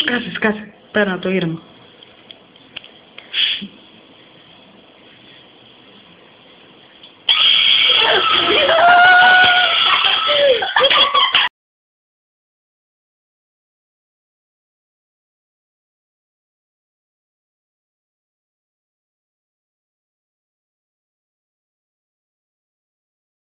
Σκάσε, σκάσε. Πέρα το ήρεμα.